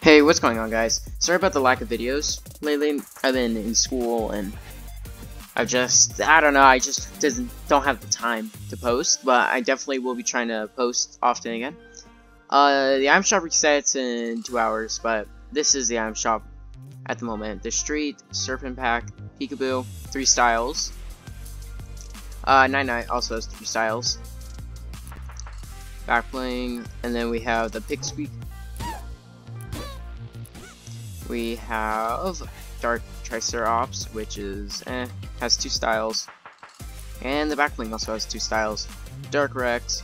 Hey, what's going on guys? Sorry about the lack of videos lately. I've been in school and I just, I don't know, I just doesn't don't have the time to post, but I definitely will be trying to post often again. Uh, the item shop resets in two hours, but this is the item shop at the moment. The Street, Serpent Pack, Peekaboo, three styles. Uh, Nite Nite also has three styles. Back bling, and then we have the Squeak we have Dark Tricera Ops, which is eh, has two styles. And the backbling also has two styles. Dark Rex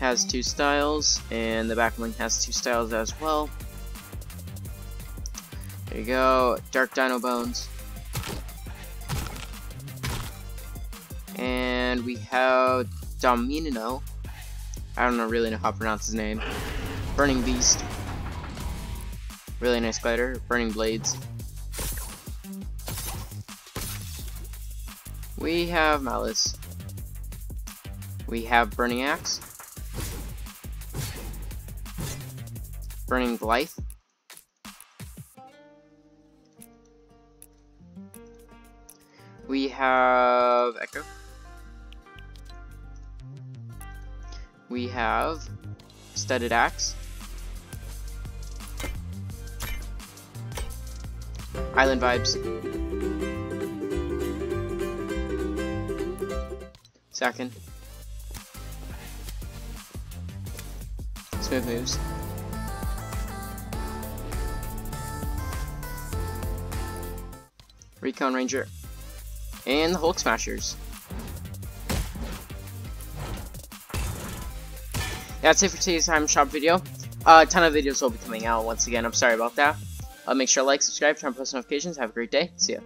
has two styles, and the backbling has two styles as well. There you go, Dark Dino Bones. And we have Domino. I don't really know how to pronounce his name. Burning Beast. Really nice glider. Burning blades. We have Malice. We have Burning Axe. Burning Blythe. We have Echo. We have Studded Axe. Island vibes. Second. Smooth moves. Recon Ranger. And the Hulk Smashers. That's it for today's time shop video. Uh, a ton of videos will be coming out once again. I'm sorry about that. Uh, make sure to like, subscribe, turn on post notifications. Have a great day. See ya.